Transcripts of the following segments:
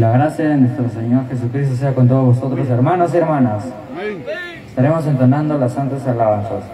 La gracia de nuestro Señor Jesucristo sea con todos vosotros, hermanos y hermanas. Estaremos entonando las santas alabanzas.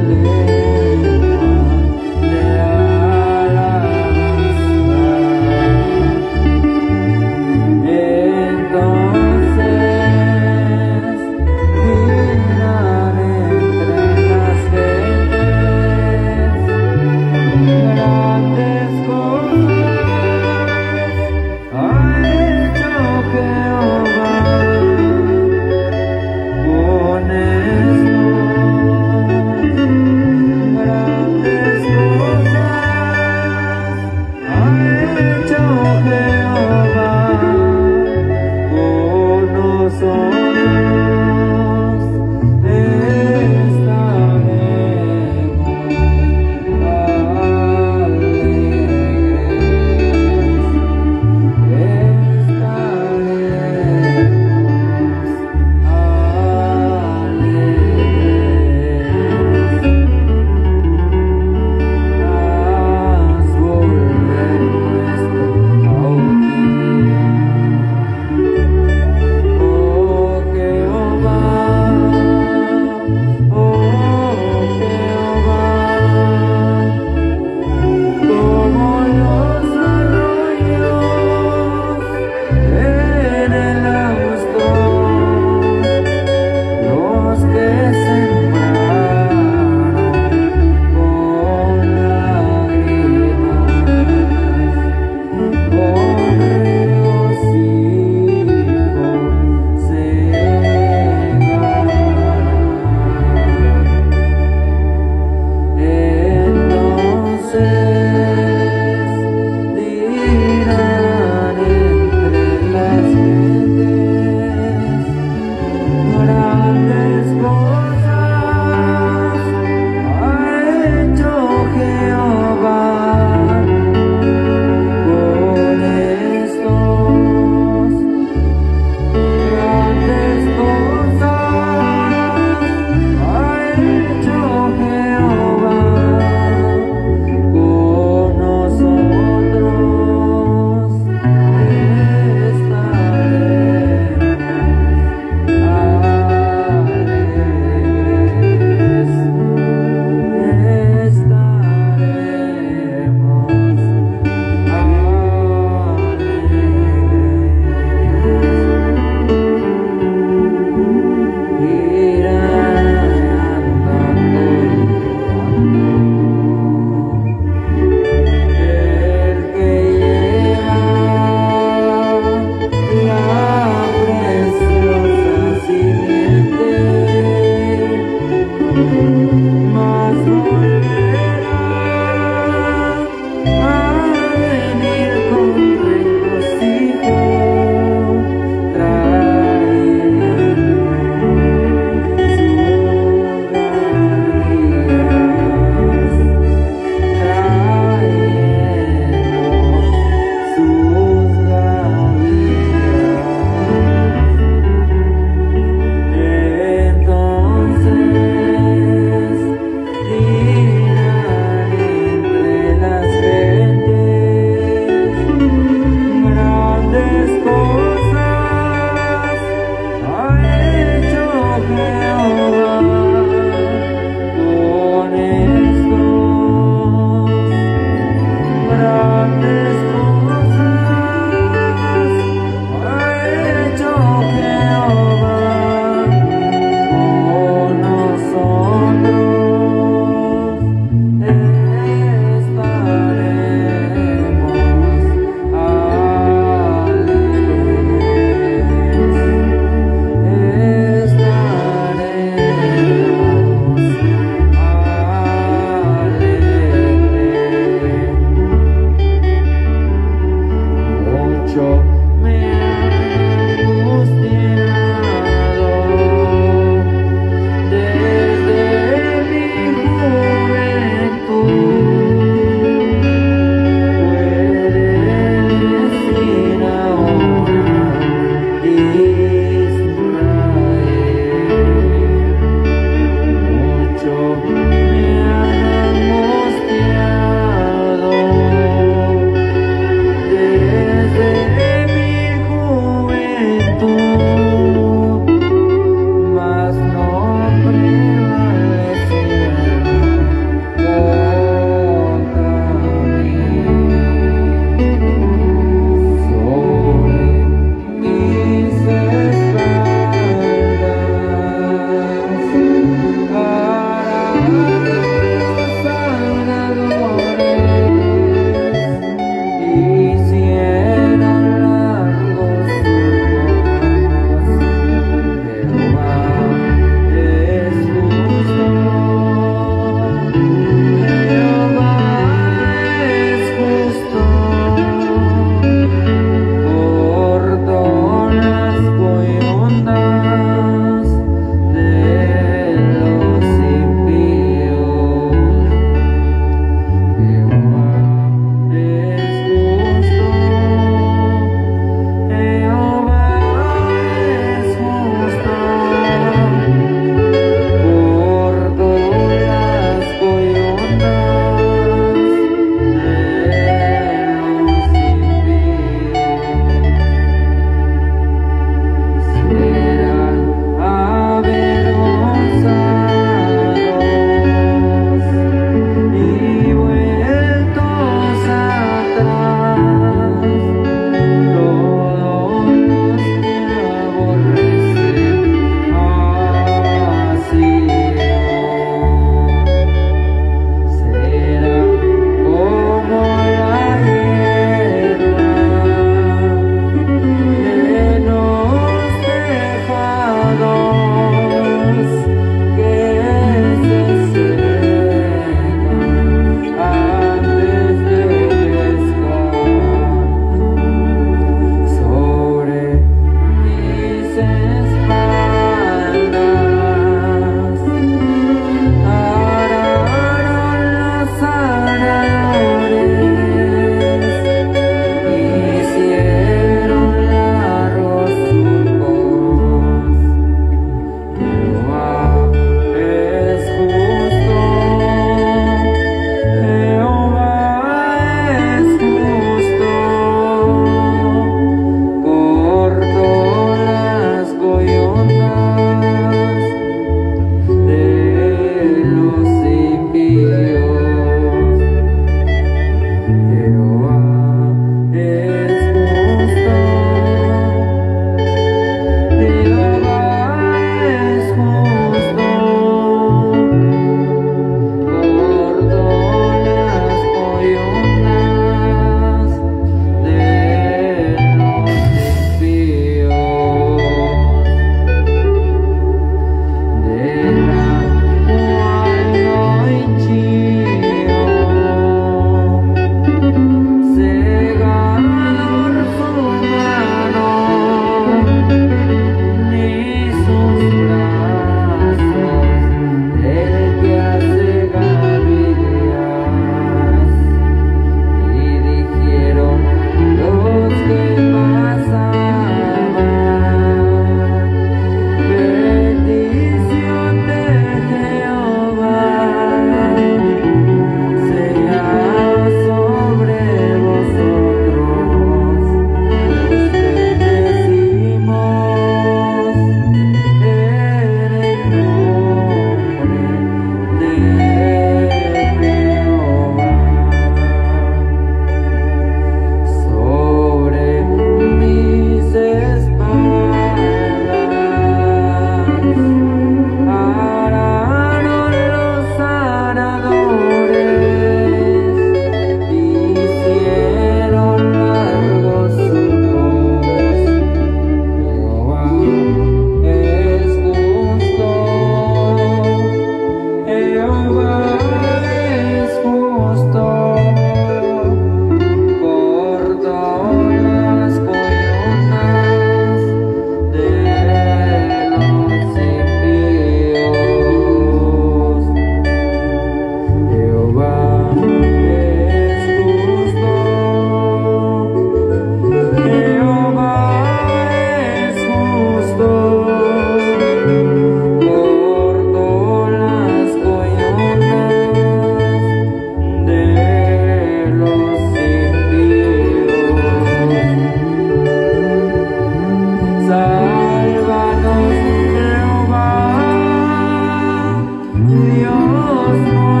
Oh,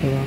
对吧。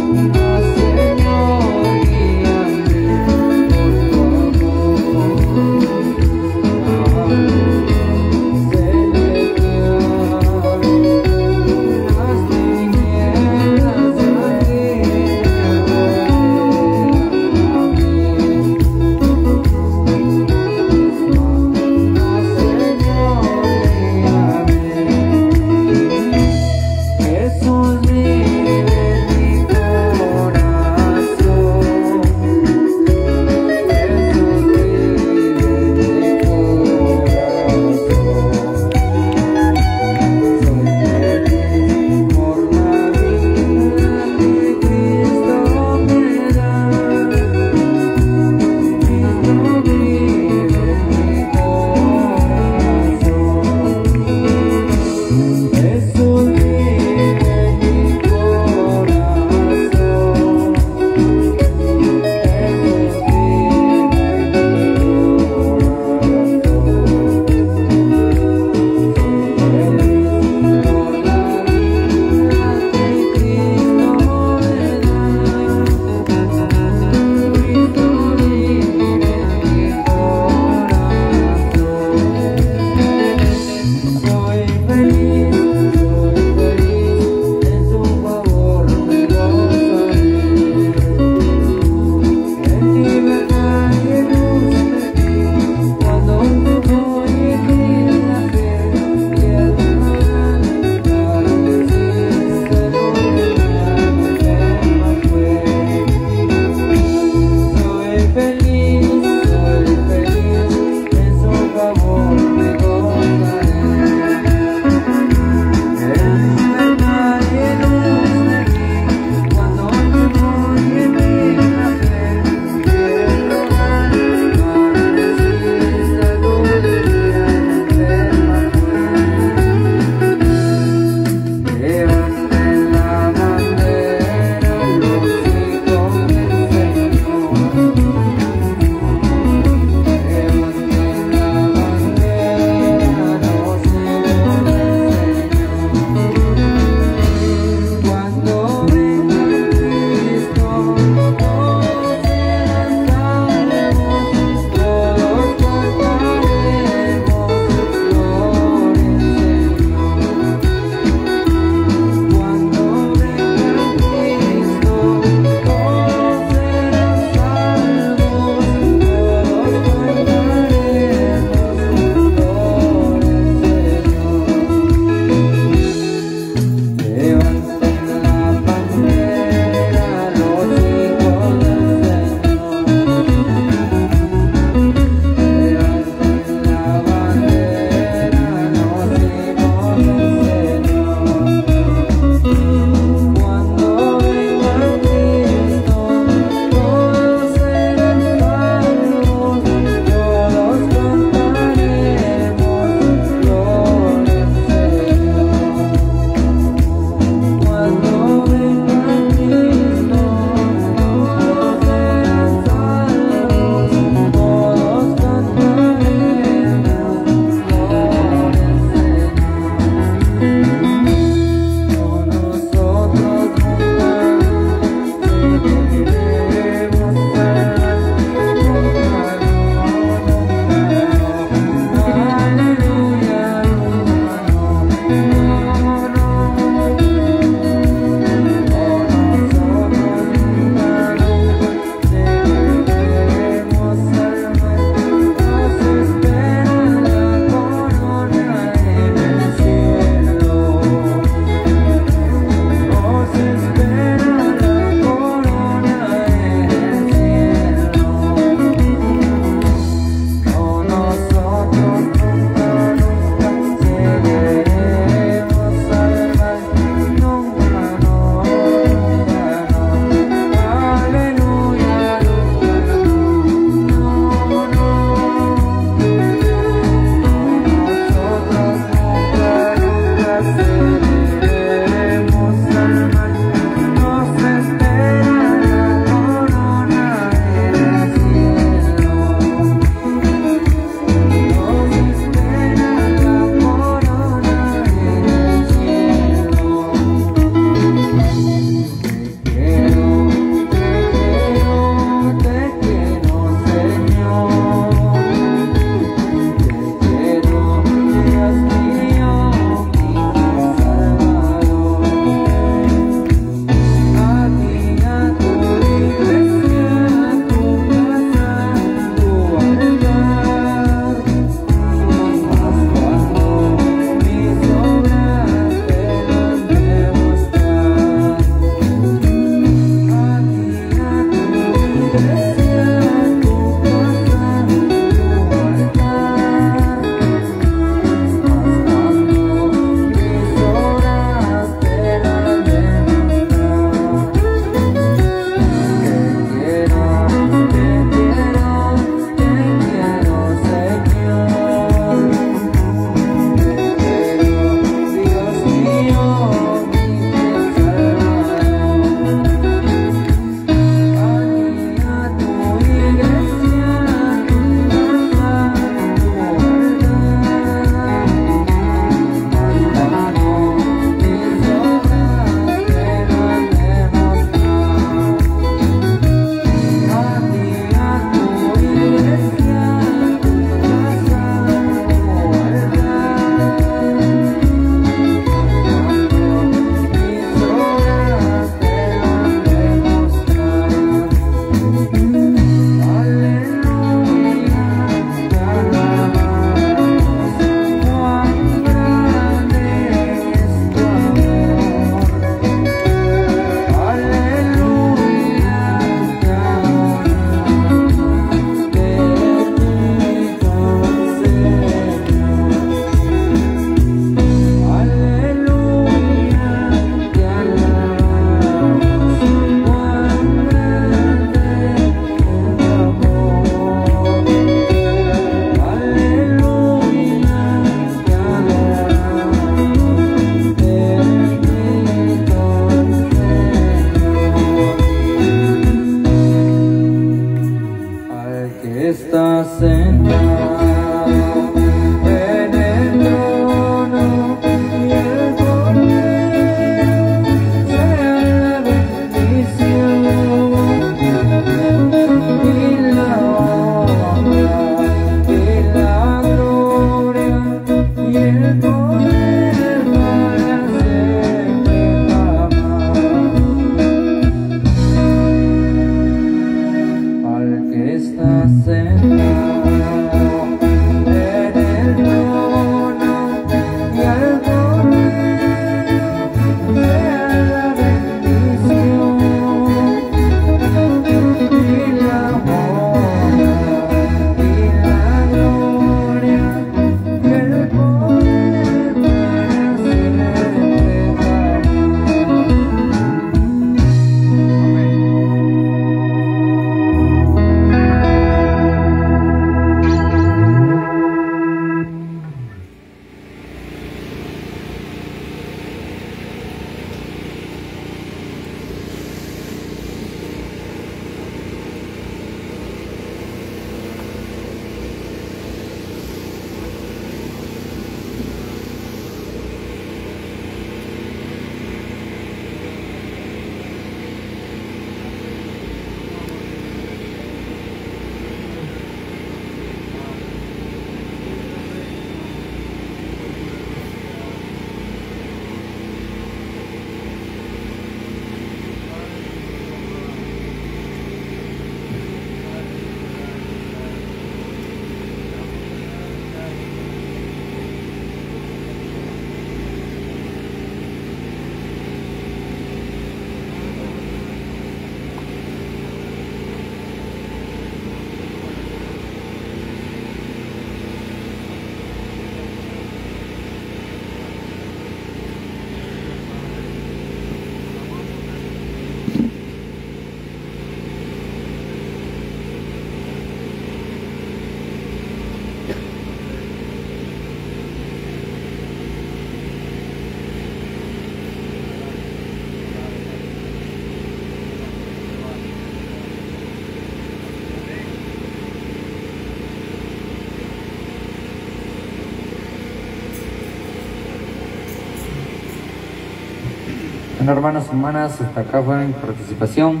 Hermanos y hermanas, hasta acá fue mi participación.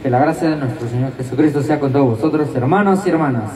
Que la gracia de nuestro Señor Jesucristo sea con todos vosotros, hermanos y hermanas.